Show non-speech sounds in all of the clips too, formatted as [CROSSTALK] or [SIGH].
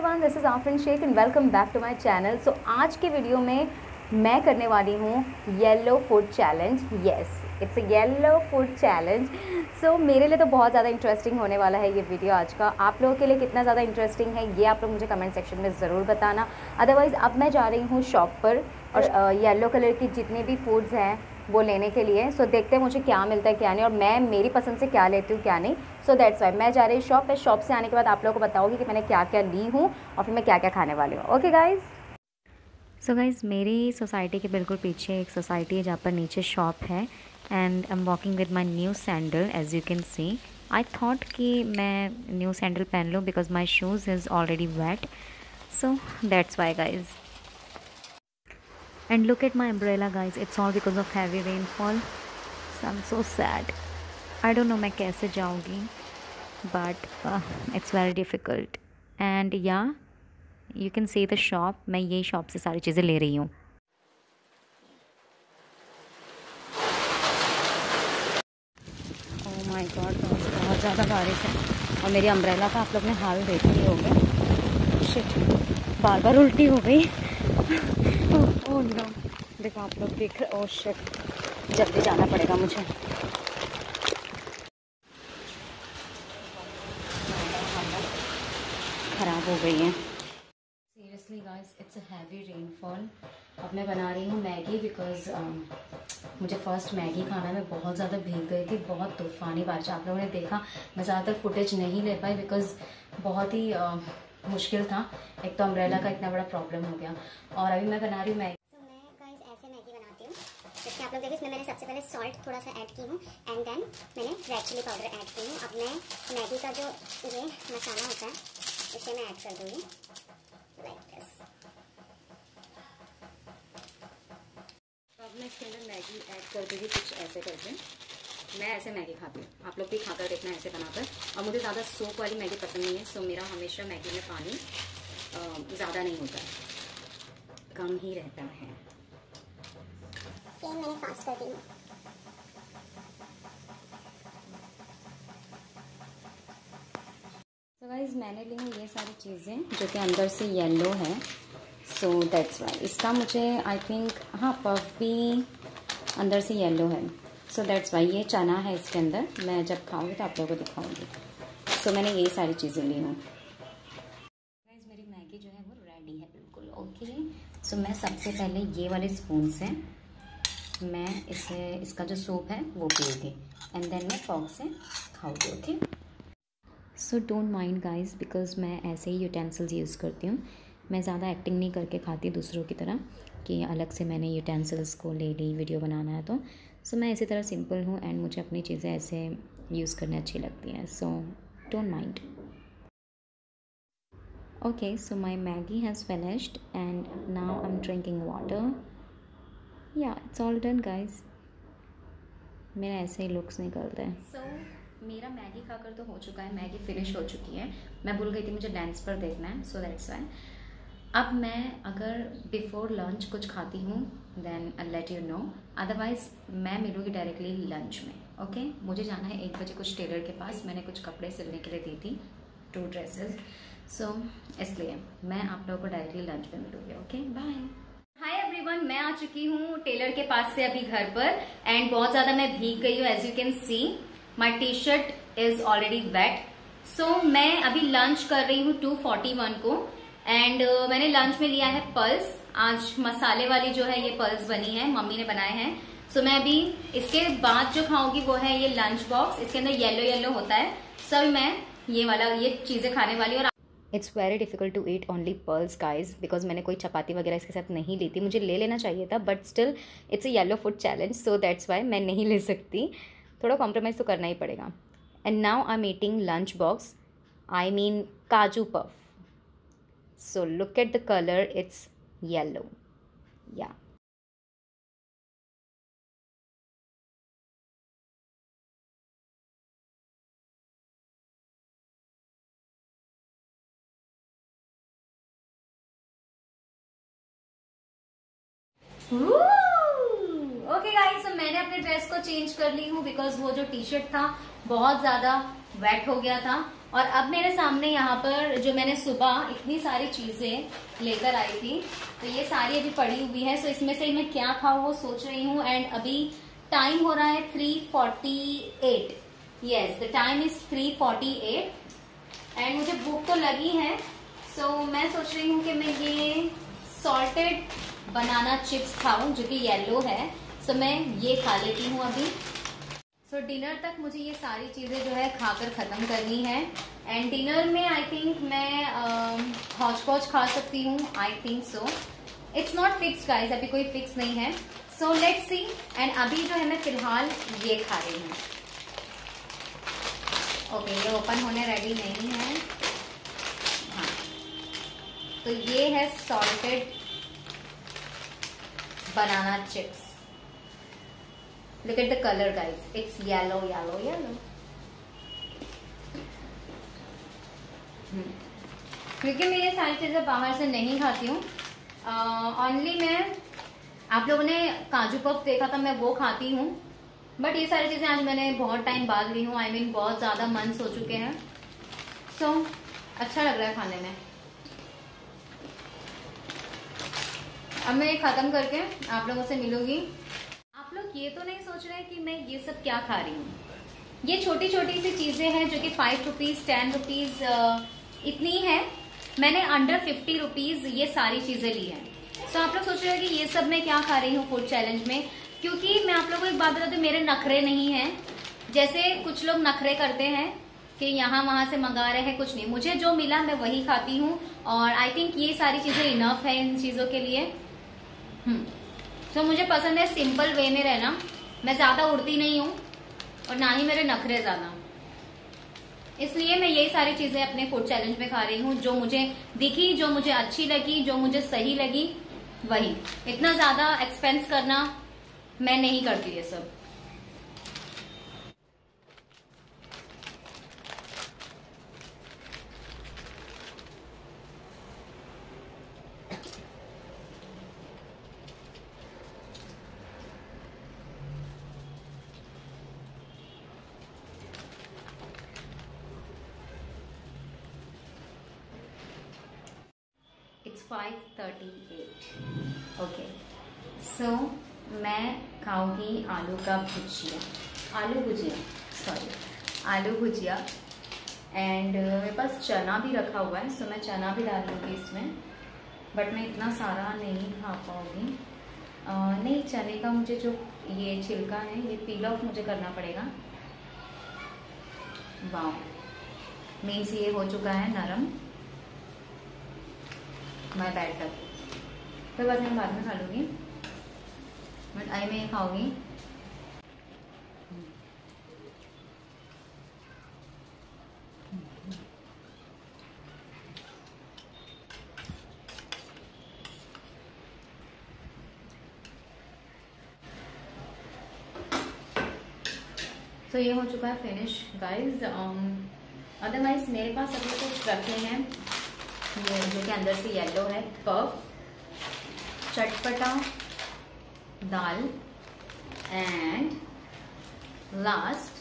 Everyone this is Aafreen Sheikh and welcome back to my channel so आज के video में मैं करने वाली हूँ yellow food challenge yes it's a yellow food challenge so मेरे लिए तो बहुत ज़्यादा इंटरेस्टिंग होने वाला है ये वीडियो आज का। आप लोगों के लिए कितना ज़्यादा इंटरेस्टिंग है ये आप लोग मुझे कमेंट सेक्शन में ज़रूर बताना। अदरवाइज़ अब मैं जा रही हूँ शॉप पर और येलो कलर की जितने भी फूड्स हैं वो लेने के लिए। सो so, देखते हैं मुझे क्या मिलता है क्या नहीं। और मैं मेरी पसंद से क्या लेती हूँ क्या नहीं। सो दैट्स वाई मैं जा रही शॉप पे शॉप से आने के बाद आप लोगों को बताऊँगी कि मैंने क्या क्या ली हूँ और फिर मैं क्या क्या खाने वाली हूँ। ओके गाइज़ सो गाइज़ मेरी सोसाइटी के बिल्कुल पीछे एक सोसाइटी है जहाँ पर नीचे शॉप है। And I am walking with my new sandal as you can see I thought कि मैं न्यू सैंडल पहन लूँ because my shoes is already wet so that's why guys and look at my umbrella guys it's all because of heavy rainfall I am so sad I don't know मैं कैसे जाऊँगी but it's very difficult and yeah you can see the shop मैं यही shop से सारी चीज़ें ले रही हूँ. Oh बहुत ज़्यादा बारिश है। और मेरी अम्ब्रेला का आप लोग ने हाल देख हो गए बार बार उल्टी हो गई। देखो आप लोग देख रहे ओ शिट जल्दी जाना पड़ेगा मुझे। ख़राब हो गई है। Seriously guys it's a heavy rainfall अब मैं बना रही हूँ मैगी बिकॉज़ um, मुझे फ़र्स्ट मैगी खाना मैं बहुत ज़्यादा भीग गई थी बहुत तूफ़ानी बारिश। आप लोगों ने देखा मैं ज़्यादातर फुटेज नहीं ले पाई बिकॉज़ बहुत ही uh, मुश्किल था। एक तो अम्ब्रेला का इतना बड़ा प्रॉब्लम हो गया। और अभी मैं बना रही हूँ मैगी तो मैं गाइस ऐसे मैगी बनाती हूँ जैसे आप लोग देखिए इसमें मैंने सबसे पहले सॉल्ट थोड़ा सा ऐड की हूँ एंड देन मैंने रेड चिली पाउडर ऐड की हूँ। अब मैं मैगी का जो ये मसाला होता है, इसे मैं ऐड कर दूँगी। लाइक दिस अब मैं इसके अंदर मैगी ऐड कर दूँगी, कुछ ऐसे करके। मैं ऐसे मैगी खाती हूँ। आप लोग भी खाकर देखना ऐसे बनाकर। और मुझे ज़्यादा सूप वाली मैगी पसंद नहीं है सो मेरा हमेशा मैगी में पानी ज़्यादा नहीं होता। कम ही रहता है। मैंने फास्ट कर दी। तो गाइज़ मैंने ली हूँ ये सारी चीज़ें जो कि अंदर से येलो है। सो दैट्स वाई इसका मुझे आई थिंक हाँ पफ भी अंदर से येलो है। सो दैट्स वाई ये चना है इसके अंदर। मैं जब खाऊँगी तो आप लोगों को दिखाऊँगी। सो so, मैंने ये सारी चीज़ें ली हूँ। मेरी मैगी जो है वो रेडी है बिल्कुल ओके सो मैं सबसे पहले ये वाले स्पून से मैं इसे इसका जो सूप है वो पीऊँगी। एंड देन मैं फॉक से खाऊँगी okay so don't mind guys because मैं ऐसे ही यूटेंसिल्स यूज़ करती हूँ। मैं ज़्यादा एक्टिंग नहीं करके खाती दूसरों की तरह कि अलग से मैंने यूटेंसिल्स को ले ली वीडियो बनाना है तो। सो so, मैं इसी तरह सिंपल हूँ एंड मुझे अपनी चीज़ें ऐसे यूज़ करने अच्छी लगती हैं। So don't mind okay so my Maggi has finished and now I am drinking water yeah it's all done guys मेरा ऐसे ही लुक्स निकलता है। सो so, मेरा मैगी खाकर तो हो चुका है मैगी फिनिश हो चुकी है। मैं भूल गई थी मुझे डांस पर देखना है सो दैट्स वाई अब मैं अगर बिफोर लंच कुछ खाती हूँ then let you know otherwise मैं मिलूँगी डायरेक्टली लंच में ओके okay? मुझे जाना है एक बजे कुछ टेलर के पास। मैंने कुछ कपड़े सिलने के लिए दी थी टू ड्रेसेस सो इसलिए मैं आप लोगों को डायरेक्टली लंच में मिलूँगी ओके बाय हाय एवरीवन मैं आ चुकी हूँ टेलर के पास से अभी घर पर एंड बहुत ज़्यादा मैं भीग गई हूँ as you can see my T shirt is already wet so मैं अभी लंच कर रही हूँ टू फोर्टी वन को एंड uh, मैंने लंच में लिया है पल्स आज मसाले वाली जो है ये पल्स बनी है मम्मी ने बनाए हैं. सो so, मैं अभी इसके बाद जो खाऊँगी वो है ये लंच बॉक्स इसके अंदर येलो येलो होता है. सब so, मैं ये वाला ये चीज़ें खाने वाली और it's very difficult to eat only pearls guys because मैंने कोई चपाती वगैरह इसके साथ नहीं ली थी। मुझे ले लेना चाहिए था but still it's a yellow food challenge so that's why मैं नहीं ले सकती। थोड़ा कॉम्प्रोमाइज़ तो करना ही पड़ेगा। And now I am eating lunch box I mean kaju puff so look at the colour it's yellow yeah. Guys, so मैं मैंने अपने ड्रेस को चेंज कर ली हूँ बिकॉज़ वो जो टी शर्ट था बहुत ज़्यादा वेट हो गया था। और अब मेरे सामने यहाँ पर जो मैंने सुबह इतनी सारी चीज़ें लेकर आई थी तो ये सारी अभी पड़ी हुई है। सो so इसमें से मैं क्या खाऊं वो सोच रही हूँ। एंड अभी टाइम हो रहा है three forty eight yes the time is three forty eight and मुझे भूख तो लगी है। सो so, मैं सोच रही हूँ कि मैं ये सॉल्टेड बनाना चिप्स खाऊं जो कि येलो है। सो so, मैं ये खा लेती हूँ अभी। सो so, डिनर तक मुझे ये सारी चीज़ें जो है खाकर ख़त्म करनी है। एंड डिनर में आई थिंक मैं हौच पौच खा सकती हूँ I think so it's not fix guys अभी कोई फिक्स नहीं है। सो लेट्स सी एंड अभी जो है मैं फ़िलहाल ये खा रही हूँ। ओके okay, ये ओपन होने रेडी नहीं है। तो ये है salted banana chips Look at the color guys. It's yellow, yellow, yellow. क्योंकि मैं ये सारी चीज़ें बाहर से नहीं खाती हूँ। ओनली मैं आप लोगों ने काजू पफ देखा था मैं वो खाती हूँ। बट ये सारी चीज़ें आज मैंने बहुत टाइम बाद ली हूँ। आई मीन बहुत ज़्यादा मन हो चुके हैं। सो so, अच्छा लग रहा है खाने में। अब मैं ख़त्म करके आप लोगों से मिलूँगी। आप लोग ये तो नहीं सोच रहे कि मैं ये सब क्या खा रही हूँ? ये छोटी छोटी सी चीज़ें हैं जो कि फाइव रुपीज़ टेन रुपीज़ इतनी है। मैंने अंडर फिफ्टी रुपीज़ ये सारी चीज़ें ली है। सो so, आप लोग सोच रहे हो कि ये सब मैं क्या खा रही हूँ फ़ूड चैलेंज में? क्योंकि मैं आप लोगों को एक बात बता दू मेरे नखरे नहीं है। जैसे कुछ लोग नखरे करते हैं कि यहाँ वहाँ से मंगा रहे हैं कुछ नहीं। मुझे जो मिला मैं वही खाती हूँ। और आई थिंक ये सारी चीज़ें इनफ है इन चीज़ों के लिए। हम्म। तो मुझे पसंद है सिंपल वे में रहना। मैं ज़्यादा उड़ती नहीं हूँ और ना ही मेरे नखरे ज़्यादा। इसलिए मैं यही सारी चीज़ें अपने फ़ूड चैलेंज में खा रही हूँ। जो मुझे दिखी, जो मुझे अच्छी लगी, जो मुझे सही लगी, वही। इतना ज़्यादा एक्सपेंस करना मैं नहीं करती ये सब। Five thirty eight okay so मैं खाऊँगी आलू का भुजिया। आलू भुजिया सॉरी आलू भुजिया। एंड uh, मेरे पास चना भी रखा हुआ है सो मैं चना भी डाल लूँगी इसमें। बट मैं इतना सारा नहीं खा पाऊँगी। Uh, नहीं चने का मुझे जो ये छिलका है ये पील ऑफ़ मुझे करना पड़ेगा। वाह मीन्स ये हो चुका है नरम। माई तक कोई बात नहीं बाद में खा लूँगी। बट आई मैं खाऊँगी। तो ये हो चुका है फिनिश गाइस अदरवाइज़ मेरे पास अभी कुछ रखे हैं। ये जो कि अंदर से येलो है पफ चटपटा दाल एंड लास्ट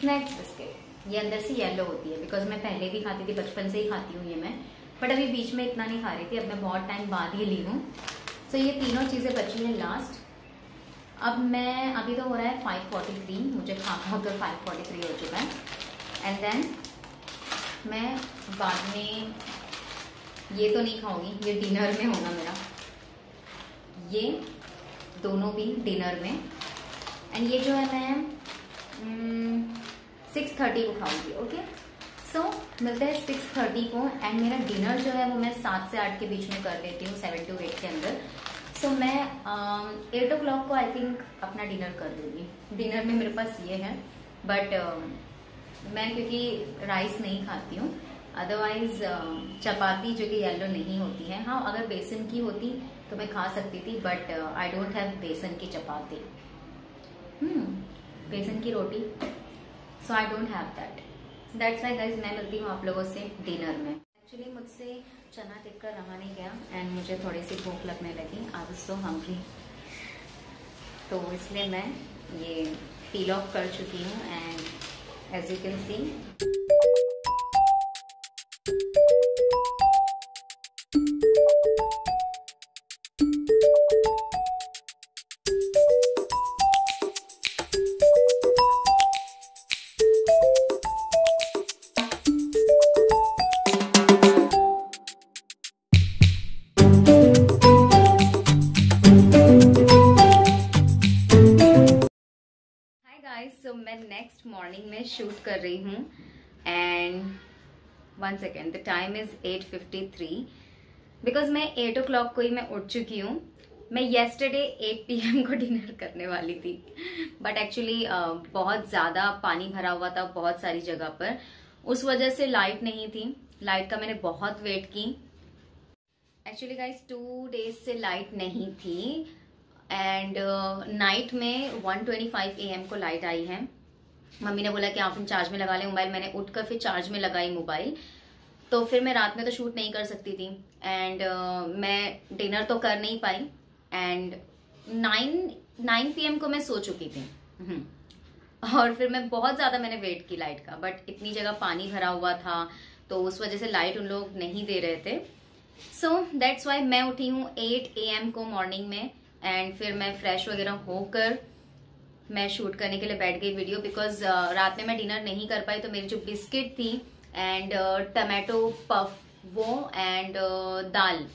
स्नैक्स बिस्किट ये अंदर से येलो होती है बिकॉज़ मैं पहले भी खाती थी बचपन से ही खाती हूँ ये मैं बट अभी बीच में इतना नहीं खा रही थी अब मैं बहुत टाइम बाद ही ली हूँ। सो so, ये तीनों चीज़ें बची हैं लास्ट अब मैं अभी तो हो रहा है फाइव फोर्टी थ्री मुझे खा खा तो फाइव फोर्टी थ्री हो चुका है। एंड देन मैं बाद में ये तो नहीं खाऊँगी ये डिनर में होगा मेरा। ये दोनों भी डिनर में। एंड ये जो है मैं सिक्स hmm, थर्टी को खाऊँगी ओके सो मिलते हैं सिक्स थर्टी को एंड मेरा डिनर जो है वो मैं सात से आठ के बीच में कर लेती हूँ सेवन टू एट के अंदर। सो so, मैं एट ओ क्लॉक को आई थिंक अपना डिनर कर लूँगी। डिनर में मेरे पास ये है बट uh, मैं क्योंकि राइस नहीं खाती हूँ। अदरवाइज़ चपाती जो कि येलो नहीं होती है। हाँ अगर बेसन की होती तो मैं खा सकती थी बट आई डोंट हैव बेसन की चपाती। हम्म बेसन की रोटी। So I don't have that that's why guys मैं मिलती हूँ आप लोगों से डिनर में। एक्चुअली मुझसे चना टिक कर रहा नहीं गया एंड मुझे थोड़ी सी भूख लगने लगी। आई वाज सो हंग्री तो इसलिए मैं ये पील ऑफ़ कर चुकी हूँ and as you can so मैं नेक्स्ट मॉर्निंग में शूट कर रही हूँ and one second the time is eight fifty three because मैं एट ओ क्लॉक को ही मैं उठ चुकी हूँ मैं येस्टरडे पी एम को डिनर करने वाली थी। बट एक्चुअली uh, बहुत ज़्यादा पानी भरा हुआ था बहुत सारी जगह पर। उस वजह से लाइट नहीं थी। लाइट का मैंने बहुत वेट की। एक्चुअली गाइज़ टू डेज़ से लाइट नहीं थी। एंड नाइट uh, में 1:25 ट्वेंटी एम को लाइट आई है। मम्मी ने बोला कि आप फिर चार्ज में लगा लें मोबाइल मैंने उठकर फिर चार्ज में लगाई मोबाइल तो फिर मैं रात में तो शूट नहीं कर सकती थी। एंड uh, मैं डिनर तो कर नहीं पाई। एंड नाइन नाइन पी को मैं सो चुकी थी। हम्म। और फिर मैं बहुत ज़्यादा मैंने वेट की लाइट का। बट इतनी जगह पानी भरा हुआ था तो उस वजह से लाइट उन लोग नहीं दे रहे थे। सो दैट्स वाई मैं उठी हूँ एट ए को मॉर्निंग में। एंड फिर मैं फ्रेश वगैरह होकर मैं शूट करने के लिए बैठ गई वीडियो बिकॉज़ uh, रात में मैं डिनर नहीं कर पाई तो मेरी जो बिस्किट थी एंड टमाटो पफ वो एंड uh, दाल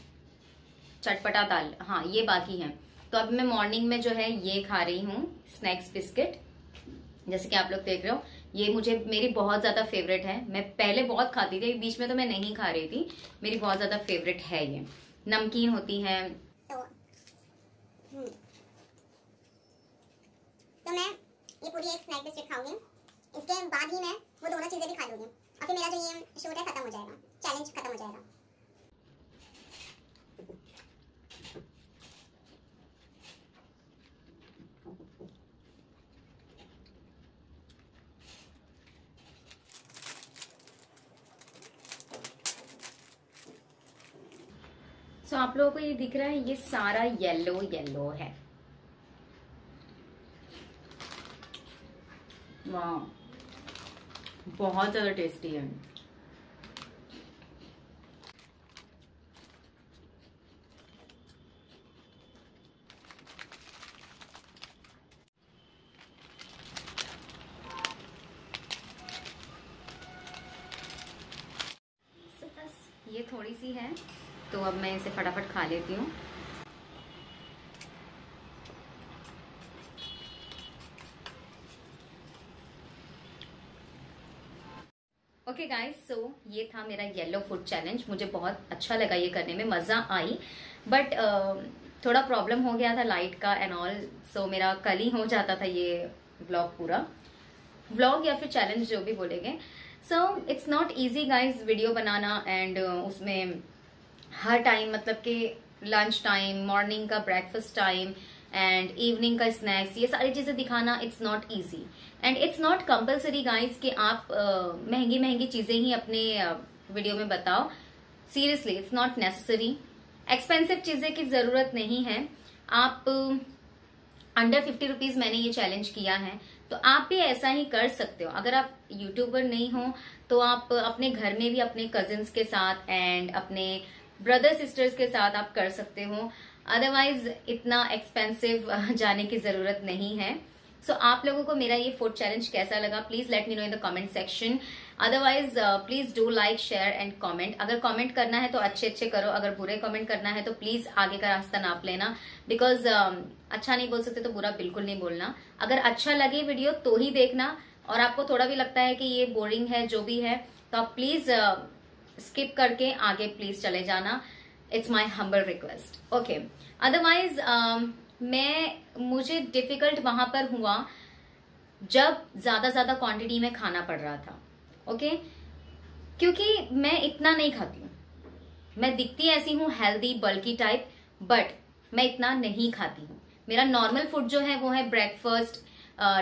चटपटा दाल हाँ ये बाकी है। तो अब मैं मॉर्निंग में जो है ये खा रही हूँ स्नैक्स बिस्किट जैसे कि आप लोग देख रहे हो ये मुझे मेरी बहुत ज़्यादा फेवरेट है। मैं पहले बहुत खाती थी बीच में तो मैं नहीं खा रही थी। मेरी बहुत ज़्यादा फेवरेट है ये। नमकीन होती है तो मैं ये पूरी एक स्नैक बिस्किट खाऊँगी। इसके बाद ही मैं वो दोनों चीज़ें भी खा लूँगी। और फिर मेरा जो ये शूट है, ख़त्म हो जाएगा। चैलेंज ख़त्म हो जाएगा। सो आप लोगों को ये दिख रहा है, ये सारा येलो येलो है। वाह, बहुत ज़्यादा टेस्टी है। ये थोड़ी सी है तो अब मैं इसे फटाफट खा लेती हूँ। ओके गाइस सो ये था मेरा येलो फ़ूड चैलेंज मुझे बहुत अच्छा लगा ये करने में मज़ा आई. बट uh, थोड़ा प्रॉब्लम हो गया था लाइट का एंड ऑल सो मेरा कल ही हो जाता था ये व्लॉग पूरा. व्लॉग या फिर चैलेंज जो भी बोलेंगे. So it's not easy guys video banana and uh, उसमें हर टाइम मतलब कि लंच टाइम मॉर्निंग का ब्रेकफास्ट टाइम एंड इवनिंग का स्नैक्स ये सारी चीज़ें दिखाना it's not easy and it's not compulsory guys कि आप uh, महँगी महँगी चीज़ें ही अपने वीडियो uh, में बताओ seriously it's not necessary expensive चीज़ें की ज़रूरत नहीं है आप अंडर फिफ्टी रुपीज़ मैंने ये चैलेंज किया है तो आप भी ऐसा ही कर सकते हो अगर आप यूट्यूबर नहीं हो तो आप अपने घर में भी अपने कजिन्स के साथ एंड अपने ब्रदर सिस्टर्स के साथ आप कर सकते हो अदरवाइज़ इतना एक्सपेंसिव जाने की ज़रूरत नहीं है। सो so, आप लोगों को मेरा ये फ़ूड चैलेंज कैसा लगा? Please let me know in the comment section otherwise please do like share and comment अगर कमेंट करना है तो अच्छे अच्छे करो। अगर बुरे कमेंट करना है तो प्लीज़ आगे का रास्ता नाप लेना। बिकॉज़ uh, अच्छा नहीं बोल सकते तो बुरा बिल्कुल नहीं बोलना। अगर अच्छा लगे वीडियो तो ही देखना। और आपको थोड़ा भी लगता है कि ये बोरिंग है जो भी है तो आप प्लीज़ स्किप uh, करके आगे प्लीज़ चले जाना। It's my humble request okay otherwise मैं मुझे डिफ़िकल्ट वहाँ पर हुआ जब ज़्यादा ज़्यादा क्वांटिटी में खाना पड़ रहा था। Okay okay? क्योंकि मैं इतना नहीं खाती हूँ। मैं दिखती ऐसी हूँ हेल्दी बल्कि टाइप बट मैं इतना नहीं खाती हूँ। मेरा नॉर्मल फ़ूड जो है वो है ब्रेकफास्ट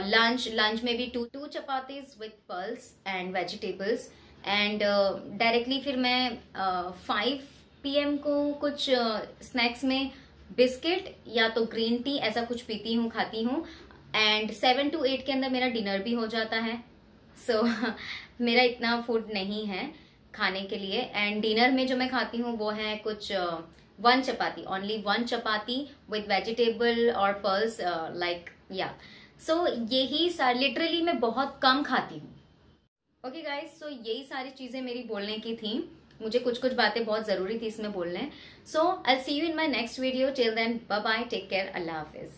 लंच लंच में भी two two chapatis with pulse and vegetables and directly फिर मैं फाइव uh, पीएम को कुछ स्नैक्स में बिस्किट या तो ग्रीन टी ऐसा कुछ पीती हूँ खाती हूँ। एंड सेवन टू एट के अंदर मेरा डिनर भी हो जाता है। सो so, [LAUGHS] मेरा इतना फ़ूड नहीं है खाने के लिए। एंड डिनर में जो मैं खाती हूँ वो है कुछ one chapati only one chapati with vegetable और पर्ल्स लाइक या सो यही लिटरली मैं बहुत कम खाती हूँ। ओके गाइज़ सो यही सारी चीज़ें मेरी बोलने की थी। मुझे कुछ कुछ बातें बहुत ज़रूरी थी इसमें बोलने। So I see you in my next video till then bye take care Allah Hafiz